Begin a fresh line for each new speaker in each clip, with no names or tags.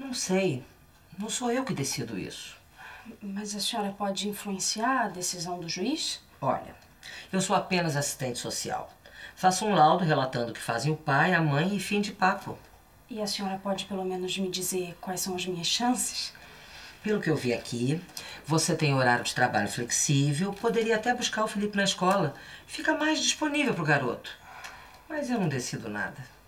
Não sei. Não sou eu que decido isso.
Mas a senhora pode influenciar a decisão do juiz?
Olha, eu sou apenas assistente social. Faço um laudo relatando o que fazem o pai, a mãe e fim de papo.
E a senhora pode pelo menos me dizer quais são as minhas chances?
Pelo que eu vi aqui, você tem horário de trabalho flexível, poderia até buscar o Felipe na escola. Fica mais disponível pro garoto. Mas eu não decido nada.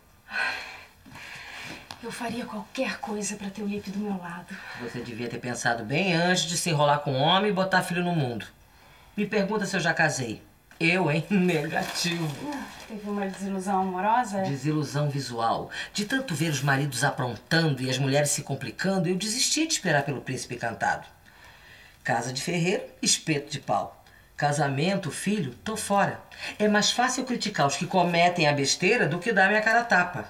Eu faria qualquer coisa pra ter o Lipe do meu lado.
Você devia ter pensado bem antes de se enrolar com um homem e botar filho no mundo. Me pergunta se eu já casei. Eu, hein? Negativo.
Teve uma desilusão amorosa?
Desilusão visual. De tanto ver os maridos aprontando e as mulheres se complicando, eu desisti de esperar pelo príncipe encantado. Casa de ferreiro, espeto de pau. Casamento, filho, tô fora. É mais fácil criticar os que cometem a besteira do que dar minha cara a tapa.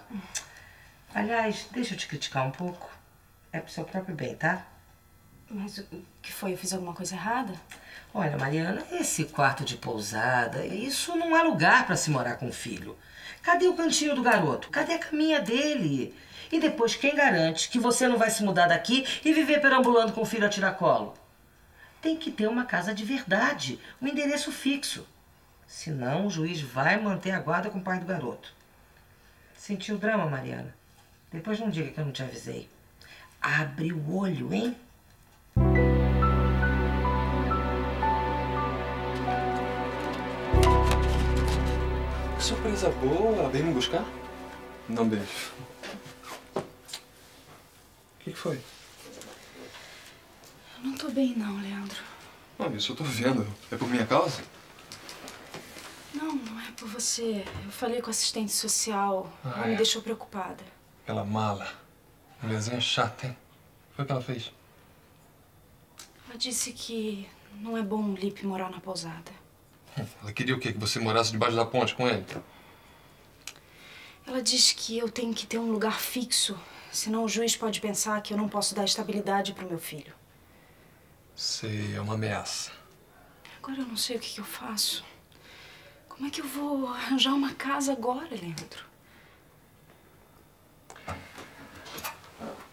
Aliás, deixa eu te criticar um pouco. É pro seu próprio bem, tá?
Mas o que foi? Eu fiz alguma coisa errada?
Olha, Mariana, esse quarto de pousada, isso não é lugar pra se morar com o filho. Cadê o cantinho do garoto? Cadê a caminha dele? E depois, quem garante que você não vai se mudar daqui e viver perambulando com o filho a tiracolo? Tem que ter uma casa de verdade, um endereço fixo. Senão, o juiz vai manter a guarda com o pai do garoto. Sentiu o drama, Mariana? Depois não diga que eu não te avisei. Abre o olho, hein?
Que surpresa boa. Ela veio me buscar? Não beijo. O que, que foi?
Eu não tô bem não, Leandro.
Não, isso eu tô vendo. É por minha causa?
Não, não é por você. Eu falei com a assistente social.
Ah,
ela
é?
me deixou preocupada.
Aquela mala. Mulherzinha chata, hein? O que foi que ela fez?
Ela disse que não é bom o Lipe morar na pousada.
Ela queria o quê? Que você morasse debaixo da ponte com ele?
Ela diz que eu tenho que ter um lugar fixo, senão o juiz pode pensar que eu não posso dar estabilidade pro meu filho.
Sei, é uma ameaça.
Agora eu não sei o que, que eu faço. Como é que eu vou arranjar uma casa agora, Leandro?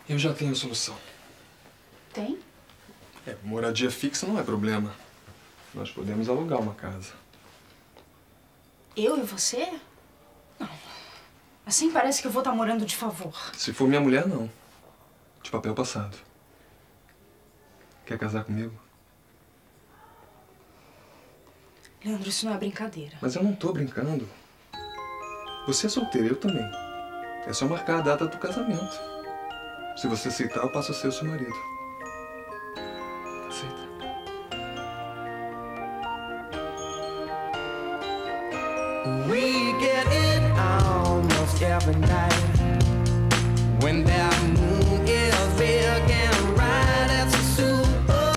Eu já tenho a solução.
Tem?
É, moradia fixa não é problema. Nós podemos alugar uma casa.
Eu e você? Não. Assim parece que eu vou estar morando de favor.
Se for minha mulher, não. De papel passado. Quer casar comigo?
Leandro, isso não é brincadeira.
Mas eu não tô brincando. Você é solteiro, eu também. É só marcar a data do casamento. Se você aceitar, eu passo a ser o seu marido. Aceita.
We get it almost every night.